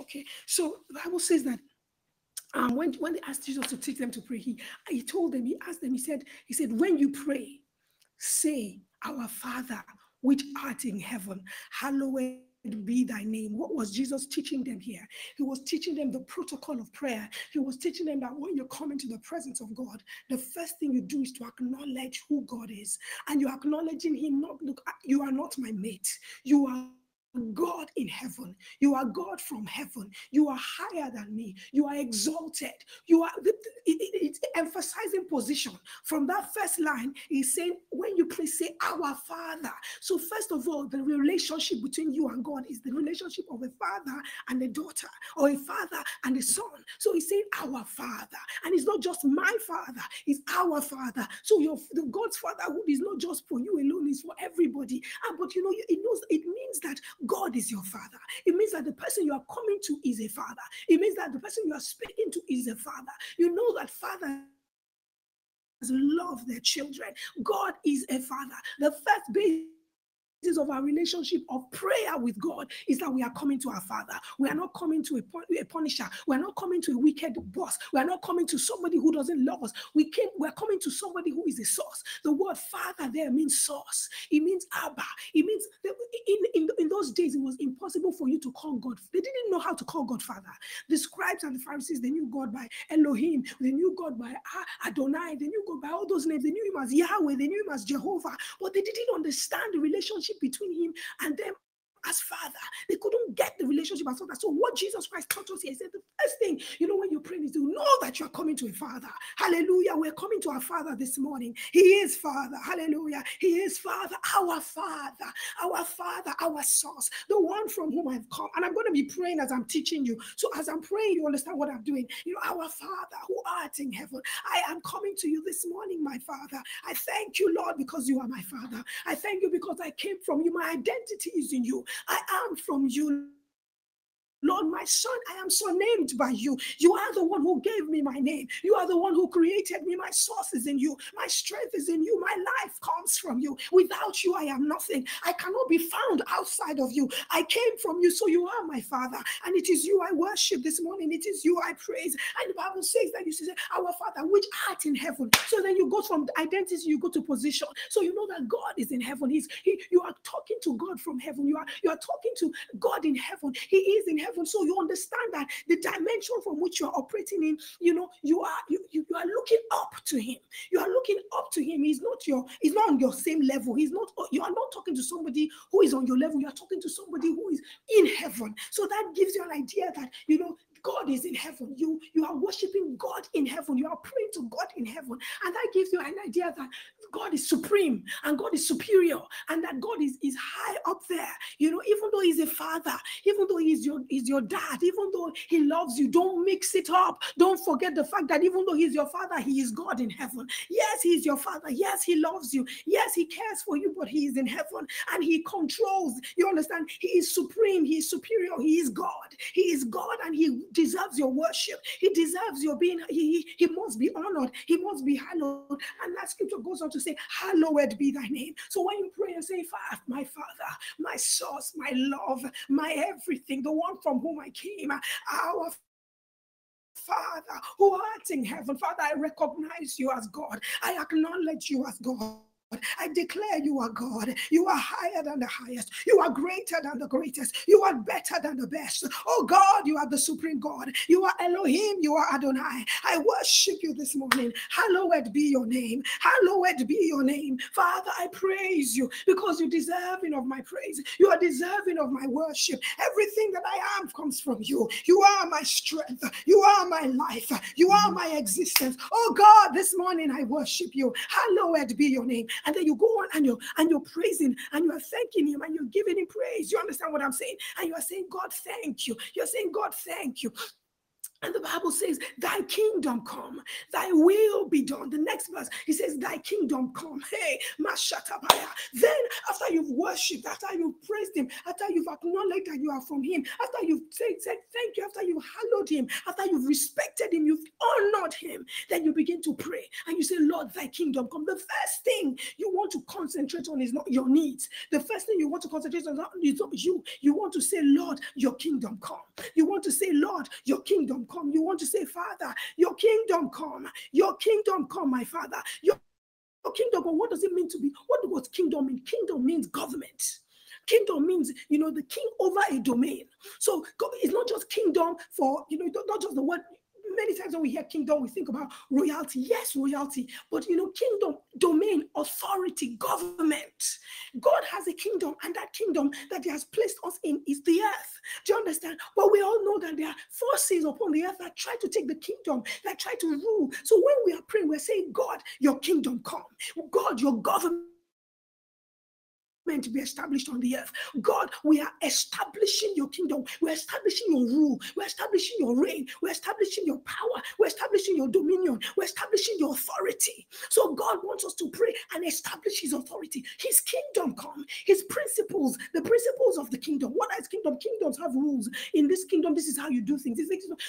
Okay, so the Bible says that um, when, when they asked Jesus to teach them to pray, he, he told them, he asked them, he said, he said, when you pray, say, Our Father, which art in heaven, hallowed be thy name. What was Jesus teaching them here? He was teaching them the protocol of prayer. He was teaching them that when you come into the presence of God, the first thing you do is to acknowledge who God is. And you're acknowledging Him, not look, you are not my mate. You are God in heaven. You are God from heaven. You are higher than me. You are exalted. You are it, it, emphasizing position. From that first line, he's saying, when you please say our father. So, first of all, the relationship between you and God is the relationship of a father and a daughter, or a father and a son. So he's saying our father. And it's not just my father, it's our father. So your the God's fatherhood is not just for you alone, it's for everybody. And but you know, it knows it means that God is your father. It means that the person you are coming to is a father. It means that the person you are speaking to is a father. You know that father love their children. God is a father. The first base of our relationship of prayer with God is that we are coming to our Father. We are not coming to a, a punisher. We are not coming to a wicked boss. We are not coming to somebody who doesn't love us. We came. We are coming to somebody who is a source. The word Father there means source. It means Abba. It means in, in, in those days it was impossible for you to call God. They didn't know how to call God Father. The scribes and the Pharisees they knew God by Elohim. They knew God by Adonai. They knew God by all those names. They knew Him as Yahweh. They knew Him as Jehovah. But they didn't understand the relationship between him and them as father. They couldn't get the relationship as father. So what Jesus Christ taught us here, he said the first thing, you know, when you pray is to know that you're coming to a father. Hallelujah. We're coming to our father this morning. He is father. Hallelujah. He is father, our father, our father, our source, the one from whom I've come. And I'm going to be praying as I'm teaching you. So as I'm praying, you understand what I'm doing. You know, our father who art in heaven, I am coming to you this morning, my father. I thank you, Lord, because you are my father. I thank you because I came from you. My identity is in you. I am from you. Lord, my son, I am so named by you. You are the one who gave me my name. You are the one who created me. My source is in you. My strength is in you. My life comes from you. Without you, I am nothing. I cannot be found outside of you. I came from you, so you are my father. And it is you I worship this morning. It is you I praise. And the Bible says that you say, Our Father, which art in heaven. So then you go from identity, you go to position. So you know that God is in heaven. He's he, you are talking to God from heaven. You are you are talking to God in heaven. He is in heaven heaven. So you understand that the dimension from which you are operating in, you know, you are you, you, you are looking up to him. You are looking up to him. He's not your, he's not on your same level. He's not, you are not talking to somebody who is on your level. You are talking to somebody who is in heaven. So that gives you an idea that you know God is in heaven. You you are worshiping God in heaven. You are praying to God in heaven, and that gives you an idea that God is supreme and God is superior, and that God is is high up there. You know, even though He's a father, even though He's your He's your dad, even though He loves you, don't mix it up. Don't forget the fact that even though He's your father, He is God in heaven. Yes, He's your father. Yes, He loves you. Yes, He cares for you, but He is in heaven and He controls. You understand? He is supreme. He is superior. He is God. He is God, and He deserves your worship. He deserves your being. He, he, he must be honored. He must be hallowed. And that scripture goes on to say, Hallowed be thy name. So when you pray and say, Father, my Father, my source, my love, my everything, the one from whom I came, our Father who art in heaven, Father, I recognize you as God. I acknowledge you as God. I declare you are God. You are higher than the highest. You are greater than the greatest. You are better than the best. Oh God, you are the supreme God. You are Elohim. You are Adonai. I worship you this morning. Hallowed be your name. Hallowed be your name. Father, I praise you because you're deserving of my praise. You are deserving of my worship. Everything that I am comes from you. You are my strength. You are my life. You are my existence. Oh God, this morning I worship you. Hallowed be your name and then you go on and you're and you're praising and you are thanking him and you're giving him praise. You understand what I'm saying? And you are saying, God, thank you. You're saying, God, thank you. And the Bible says, Thy kingdom come, thy will be done. The next verse, he says, Thy kingdom come. Hey, Mashatabaya. Then, after you've worshipped, after you've praised him, after you've acknowledged that you are from him, after you've said, said thank you, after you've hallowed him, after you've respected him, you've honored him, then you begin to pray and you say, Lord, thy kingdom come. The first thing you want to concentrate on is not your needs. The first thing you want to concentrate on is not you. You want to say, Lord, your kingdom come. You want to say, Lord, your kingdom come. You want to say, Father, your kingdom come. Your kingdom come, my Father. Your, kingdom come. What does it mean to be? What does kingdom mean? Kingdom means government. Kingdom means, you know, the king over a domain. So it's not just kingdom for, you know, not just the word many times when we hear kingdom, we think about royalty. Yes, royalty, but you know, kingdom, domain, authority, government. God has a kingdom, and that kingdom that He has placed us in is the earth. Do you understand? But we all know that there are forces upon the earth that try to take the kingdom, that try to rule. So when we are praying, we're saying, God, your kingdom come. God, your government to be established on the earth. God, we are establishing your kingdom. We're establishing your rule. We're establishing your reign. We're establishing your power. We're establishing your dominion. We're establishing your authority. So God wants us to pray and establish his authority. His kingdom come. His principles, the principles of the kingdom. What is kingdom? Kingdoms have rules. In this kingdom, this is how you do things.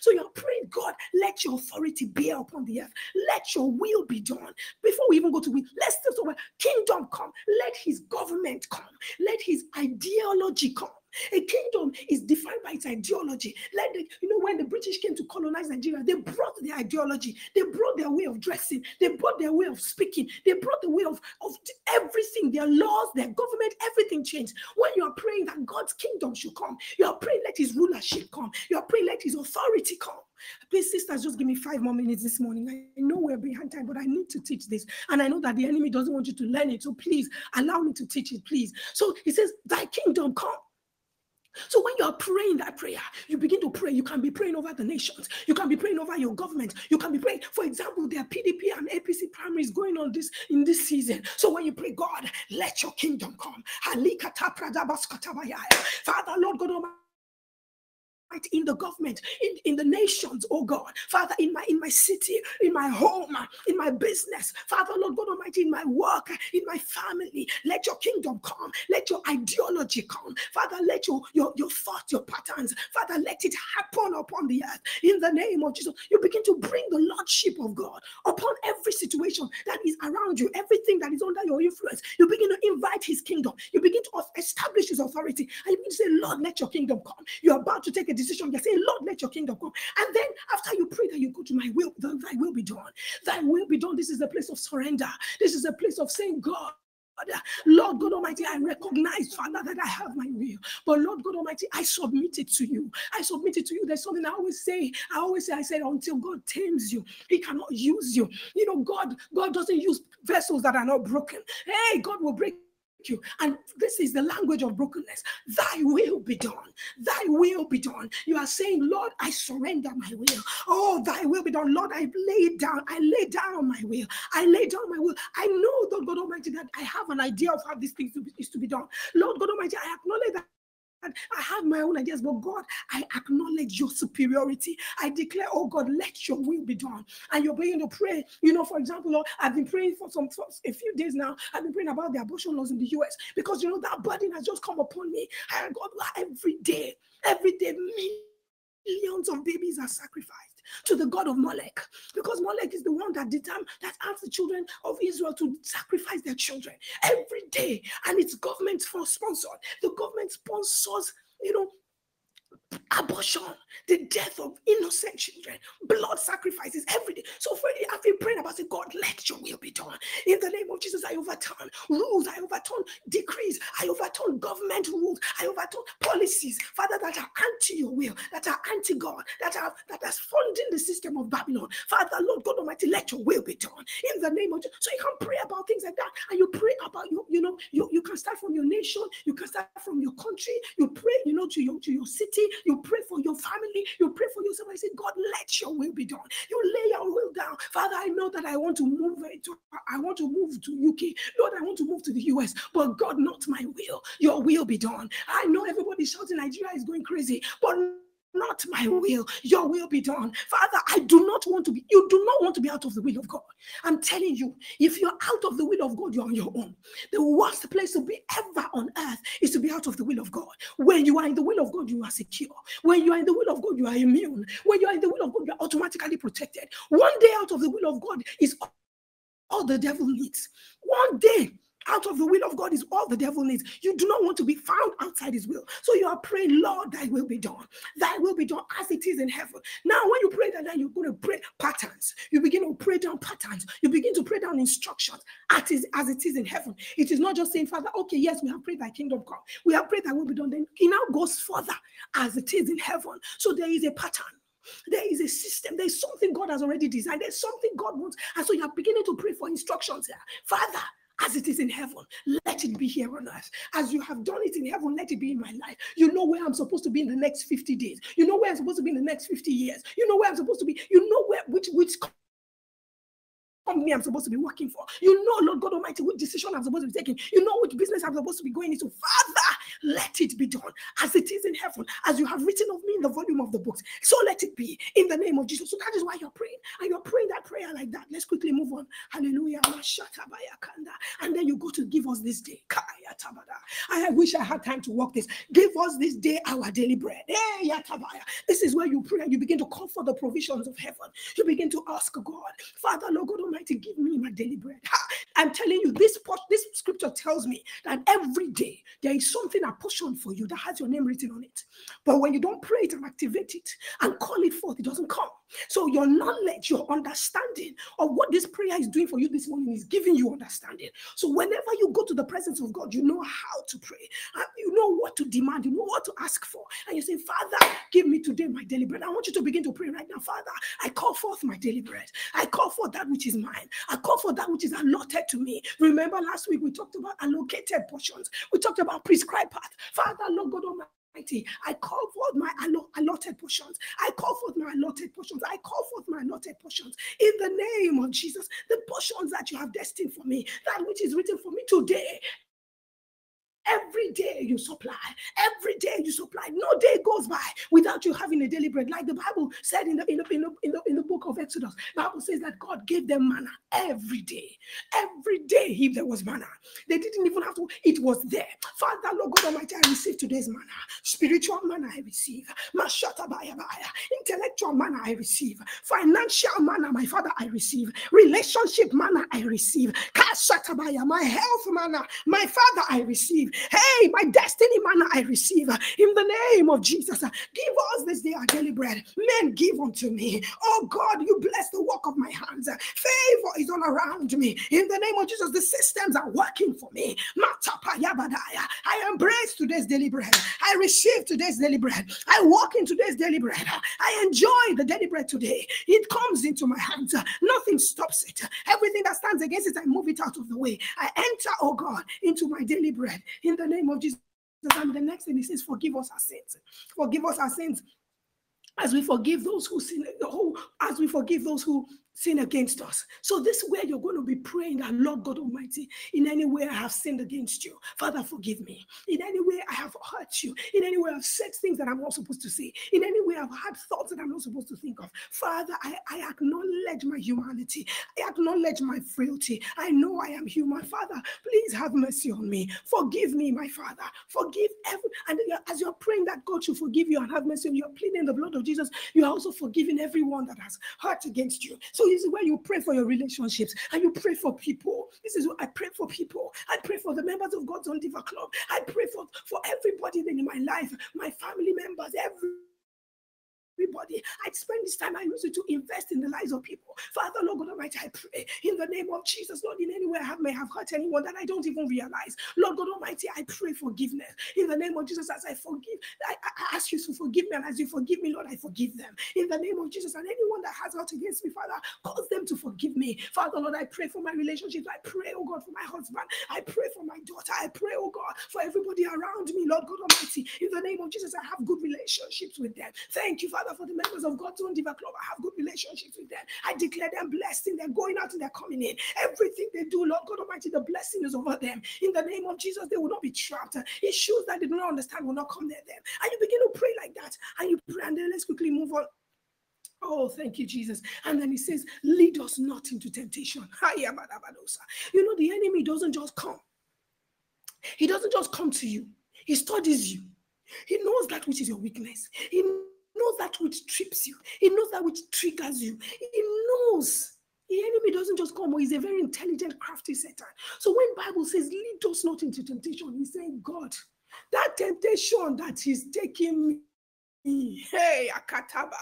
So you're praying, God, let your authority be upon the earth. Let your will be done. Before we even go to will, let's still talk about kingdom come. Let his government come. Let his ideology come. A kingdom is defined by its ideology. Like the, you know, when the British came to colonize Nigeria, they brought their ideology, they brought their way of dressing, they brought their way of speaking, they brought the way of, of everything, their laws, their government, everything changed. When you are praying that God's kingdom should come, you are praying let his rulership come, you are praying let his authority come. Please, sisters, just give me five more minutes this morning. I know we're behind time, but I need to teach this. And I know that the enemy doesn't want you to learn it. So please allow me to teach it, please. So he says, Thy kingdom come. So when you are praying that prayer, you begin to pray. You can be praying over the nations. You can be praying over your government. You can be praying, for example, there are PDP and APC primaries going on this in this season. So when you pray, God, let your kingdom come. Father, Lord God Almighty in the government, in, in the nations, oh God. Father, in my in my city, in my home, in my business, Father, Lord God Almighty, in my work, in my family, let your kingdom come, let your ideology come. Father, let your your, your thoughts, your patterns, Father, let it happen upon the earth in the name of Jesus. You begin to bring the Lordship of God upon every situation that is around you, everything that is under your influence. You begin to invite his kingdom, you begin to establish his authority, and you begin to say, Lord, let your kingdom come. You're about to take a decision, you're saying, Lord, let your kingdom come. And then after you pray that you go to my will, thy will be done. Thy will be done. This is a place of surrender. This is a place of saying, God, Lord God Almighty, I recognize, Father, that I have my will. But Lord God Almighty, I submit it to you. I submit it to you. There's something I always say. I always say, I said, until God tames you, He cannot use you. You know, God, God doesn't use vessels that are not broken. Hey, God will break you. And this is the language of brokenness. Thy will be done. Thy will be done. You are saying, Lord, I surrender my will. Oh, thy will be done. Lord, I lay down. I lay down my will. I lay down my will. I know, Lord God Almighty, that I have an idea of how this thing is to be done. Lord God Almighty, I acknowledge that I have my own ideas, but God, I acknowledge your superiority. I declare, oh God, let your will be done. And you're beginning to pray. You know, for example, Lord, I've been praying for some for a few days now. I've been praying about the abortion laws in the US because you know that burden has just come upon me. And God, every day, every day, millions of babies are sacrificed to the god of Molech, because Molech is the one that determined that asked the children of Israel to sacrifice their children every day, and it's government sponsored. The government sponsors, you know, abortion, the death of innocent children, blood sacrifices every day. So for I've been praying about it, God, let your will be done. In the name of Jesus, I overturn rules, I overturn decrees, I overturn government rules, I overturn policies, Father, that are anti your will, that are anti God, that are that are funding the system of Babylon. Father, Lord God Almighty, let your will be done. In the name of Jesus. So you can pray about things like that, and you pray about you, you know, you, you can start from your nation, you can start from your country, you pray, you know, to your to your city, you pray for your family, you pray for yourself. I say, God, let your will be done. You lay your will down. Father, I know that I want to move to, I want to move to UK. Lord, I want to move to the US, but God, not my will. Your will be done. I know everybody shouting Nigeria is going crazy, but not my will, your will be done. Father, I do not want to be, you do not want to be out of the will of God. I'm telling you, if you're out of the will of God, you're on your own. The worst place to be ever on earth is to be out of the will of God. When you are in the will of God, you are secure. When you are in the will of God, you are immune. When you are in the will of God, you are automatically protected. One day out of the will of God is all the devil needs. One day out of the will of God is all the devil needs. You do not want to be found outside his will. So you are praying, Lord, thy will be done. Thy will be done as it is in heaven. Now, when you pray that, then you're going to pray patterns. You begin to pray down patterns. You begin to pray down instructions as, is, as it is in heaven. It is not just saying, Father, okay, yes, we have prayed thy kingdom come. We have prayed thy will be done. Then he now goes further as it is in heaven. So there is a pattern. There is a system. There's something God has already designed. There's something God wants. And so you're beginning to pray for instructions here. Father, as it is in heaven, let it be here on earth. As you have done it in heaven, let it be in my life. You know where I'm supposed to be in the next 50 days. You know where I'm supposed to be in the next 50 years. You know where I'm supposed to be. You know where which which company I'm supposed to be working for. You know, Lord God Almighty, which decision I'm supposed to be taking. You know which business I'm supposed to be going into. Father, let it be done as it is in heaven, as you have written of me in the volume of the books. So let it be in the name of Jesus. So that is why you're praying. And you're praying that prayer like that. Let's quickly move on. Hallelujah. And then you go to give us this day. I wish I had time to walk this. Give us this day our daily bread. Eh, this is where you pray and you begin to call for the provisions of heaven. You begin to ask God, Father, Lord God Almighty, give me my daily bread. I'm telling you, this, this scripture tells me that every day there is something apportioned for you that has your name written on it. But when you don't pray it and activate it and call it forth, it doesn't come. So your knowledge, your understanding of what this prayer is doing for you this morning is giving you understanding. So whenever you go to the presence of God, you know how to pray. You know what to demand. You know what to ask for. And you say, Father, give me today my daily bread. I want you to begin to pray right now. Father, I call forth my daily bread. I call for that which is mine. I call for that which is allotted to me. Remember last week we talked about allocated portions. We talked about prescribed path. Father, Lord God Almighty. I call forth my allotted portions. I call forth my allotted portions. I call forth my allotted portions in the name of Jesus. The portions that you have destined for me, that which is written for me today, Every day you supply. Every day you supply. No day goes by without you having a daily bread. Like the Bible said in the, in the, in the, in the, in the book of Exodus, Bible says that God gave them manna every day. Every day if there was manna. They didn't even have to, it was there. Father, Lord God Almighty, I receive today's manna. Spiritual manna I receive. Intellectual manna I receive. Financial manna, my Father, I receive. Relationship manna I receive. My health manna, my Father, I receive. Hey, my destiny manna I receive uh, in the name of Jesus. Uh, give us this day our daily bread. Men, give unto me. Oh God, you bless the work of my hands. Uh, favor is all around me. In the name of Jesus, the systems are working for me. I embrace today's daily bread. I receive today's daily bread. I walk in today's daily bread. I enjoy the daily bread today. It comes into my hands. Nothing stops it. Everything that stands against it, I move it out of the way. I enter, oh God, into my daily bread in the name of Jesus. And the next thing he says, forgive us our sins. Forgive us our sins as we forgive those who sin, who, as we forgive those who sin against us. So this way you're going to be praying that Lord God Almighty, in any way I have sinned against you, Father, forgive me. In any way I have hurt you. In any way I've said things that I'm not supposed to say. In any way I've had thoughts that I'm not supposed to think of. Father, I, I acknowledge my humanity. I acknowledge my frailty. I know I am human. Father, please have mercy on me. Forgive me, my Father. Forgive every and as you're praying that God should forgive you and have mercy on you, you're pleading the blood of Jesus. You are also forgiving everyone that has hurt against you. So this is where you pray for your relationships and you pray for people. This is what I pray for people. I pray for the members of God's Diva Club. I pray for, for everybody in my life, my family members, every everybody. I spend this time I use it to invest in the lives of people. Father, Lord God Almighty, I pray in the name of Jesus, Lord, in any way I have, may have hurt anyone that I don't even realize. Lord God Almighty, I pray forgiveness in the name of Jesus as I forgive. I, I ask you to forgive me, and as you forgive me, Lord, I forgive them in the name of Jesus. And anyone that has hurt against me, Father, cause them to forgive me. Father, Lord, I pray for my relationships. I pray, oh God, for my husband. I pray for my daughter. I pray, oh God, for everybody around me, Lord God Almighty. In the name of Jesus, I have good relationships with them. Thank you, Father. Father, for the members of God's own Diva Club, I have good relationships with them. I declare them blessed in them, going out and they're coming in. Everything they do, Lord God Almighty, the blessing is over them. In the name of Jesus, they will not be trapped. Issues that they do not understand will not come near them. And you begin to pray like that, and you pray, and then let's quickly move on. Oh, thank you, Jesus. And then he says, Lead us not into temptation. You know, the enemy doesn't just come, he doesn't just come to you, he studies you. He knows that which is your weakness. He knows that which trips you. He knows that which triggers you. He knows. The enemy doesn't just come, he's a very intelligent, crafty Satan. So when Bible says, lead us not into temptation, he's saying, God, that temptation that is taking me Hey, Akataba.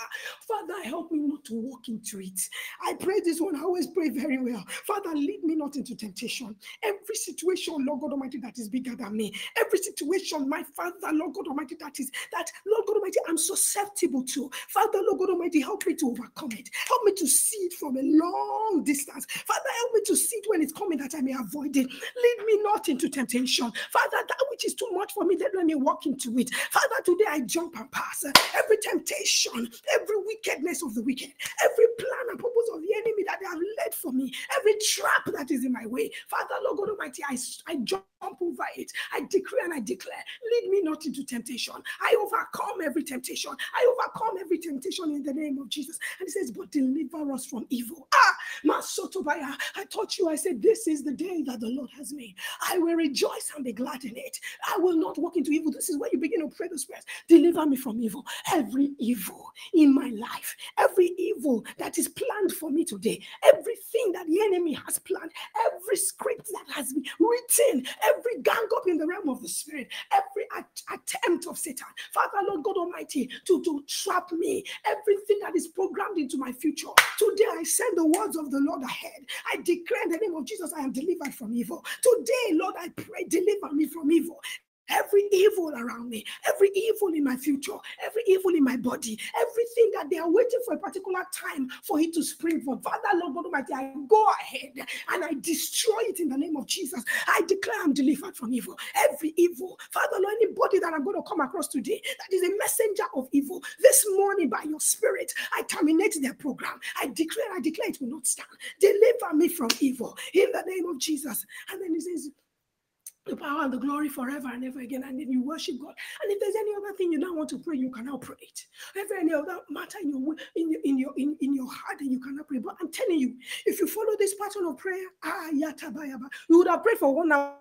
Father, help me not to walk into it. I pray this one, I always pray very well. Father, lead me not into temptation. Every situation, Lord God Almighty, that is bigger than me. Every situation, my Father, Lord God Almighty, that is that, Lord God Almighty, I'm susceptible to. Father, Lord God Almighty, help me to overcome it. Help me to see it from a long distance. Father, help me to see it when it's coming that I may avoid it. Lead me not into temptation. Father, that which is too much for me, then let me walk into it. Father, today I jump and pass every temptation, every wickedness of the wicked, every plan and purpose of the enemy that they have laid for me, every trap that is in my way. Father, Lord God Almighty, I, I jump over it. I decree and I declare, lead me not into temptation. I overcome every temptation. I overcome every temptation in the name of Jesus. And he says, but deliver us from evil. Ah, Masotobaya, I taught you, I said, this is the day that the Lord has made. I will rejoice and be glad in it. I will not walk into evil. This is where you begin to pray this prayer. Deliver me from evil every evil in my life, every evil that is planned for me today, everything that the enemy has planned, every script that has been written, every gang up in the realm of the spirit, every at- attempt of Satan, Father, Lord God Almighty, to, to trap me, everything that is programmed into my future. Today, I send the words of the Lord ahead. I declare in the name of Jesus, I am delivered from evil. Today, Lord, I pray, deliver me from evil every evil around me, every evil in my future, every evil in my body, everything that they are waiting for a particular time for it to spring from. Father, Lord God Almighty, I go ahead and I destroy it in the name of Jesus. I declare I'm delivered from evil. Every evil, Father, Lord, anybody that I'm going to come across today that is a messenger of evil, this morning by your spirit, I terminate their program. I declare, I declare it will not stand. Deliver me from evil in the name of Jesus. And then he says, the power and the glory forever and ever again, and then you worship God. And if there's any other thing you don't want to pray, you cannot pray it. If any other matter in your in your in your in, in your heart, and you cannot pray. But I'm telling you, if you follow this pattern of prayer, ah, yata, bayaba, you would have prayed for one hour.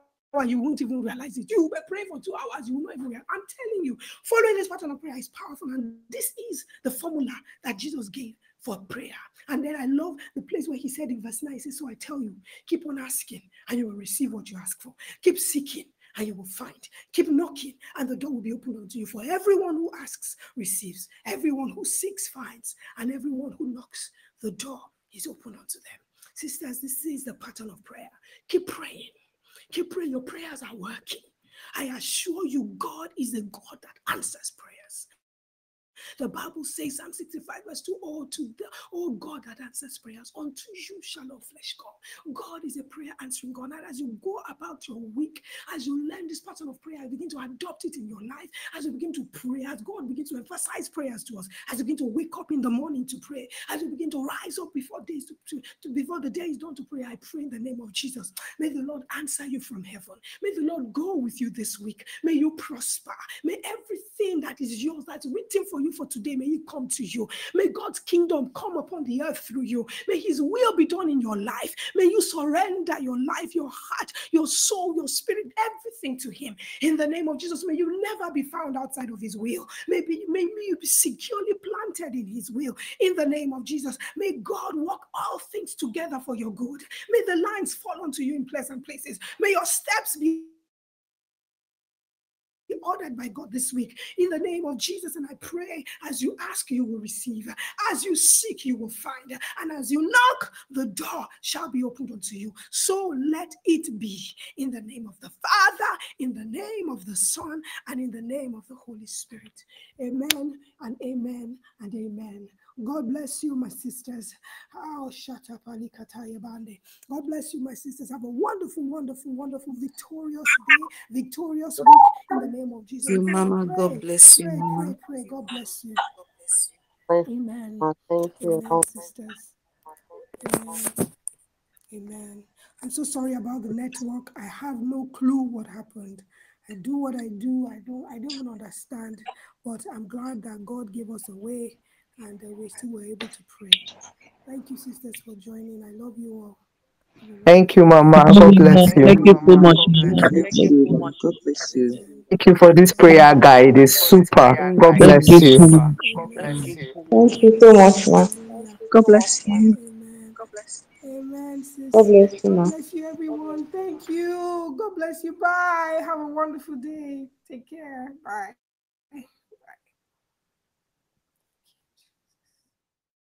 You won't even realize it. You will pray for two hours. You will not even realize. I'm telling you, following this pattern of prayer is powerful, and this is the formula that Jesus gave for prayer. And then I love the place where he said in verse 9, he says, So I tell you, keep on asking, and you will receive what you ask for. Keep seeking, and you will find. Keep knocking, and the door will be opened unto you. For everyone who asks receives, everyone who seeks finds, and everyone who knocks, the door is open unto them. Sisters, this is the pattern of prayer. Keep praying. Keep praying. Your prayers are working. I assure you, God is a God that answers prayer. The Bible says, Psalm 65, verse 2, oh, to the, oh God that answers prayers, unto you shall all flesh come. God is a prayer answering God. And as you go about your week, as you learn this pattern of prayer, begin to adopt it in your life, as you begin to pray, as God begins to emphasize prayers to us, as you begin to wake up in the morning to pray, as you begin to rise up before days to, to, to before the day is done to pray, I pray in the name of Jesus. May the Lord answer you from heaven. May the Lord go with you this week. May you prosper. May everything that is yours, that's written for you for today, may it come to you. May God's kingdom come upon the earth through you. May his will be done in your life. May you surrender your life, your heart, your soul, your spirit, everything to him. In the name of Jesus, may you never be found outside of his will. Maybe may you be securely planted in his will. In the name of Jesus, may God work all things together for your good. May the lines fall onto you in pleasant places. May your steps be ordered by God this week in the name of Jesus. And I pray as you ask, you will receive, as you seek, you will find, and as you knock, the door shall be opened unto you. So let it be in the name of the Father, in the name of the Son, and in the name of the Holy Spirit. Amen and amen and amen. God bless you, my sisters. Oh, shut up, Ali Bande. God bless you, my sisters. Have a wonderful, wonderful, wonderful, victorious day, victorious week in the name of Jesus. You, Mama. Pray, God bless you, pray, Mama. Pray, pray. God bless you. Amen. Thank you. Amen, sisters. Amen. Amen. I'm so sorry about the network. I have no clue what happened. I do what I do. I don't I don't even understand, but I'm glad that God gave us a way and uh, we still were able to pray. Thank you, sisters, for joining. I love you all. Thank you, Mama. God bless you. Thank you so much. Thank you. God bless you. Thank you for this prayer guide. It's super. God bless you you. so much. Thank you so much, ma. God bless you. God bless. Amen. God bless you, ma. God bless you, everyone. Thank you. God bless you. Bye. Have a wonderful day. Take care. Bye.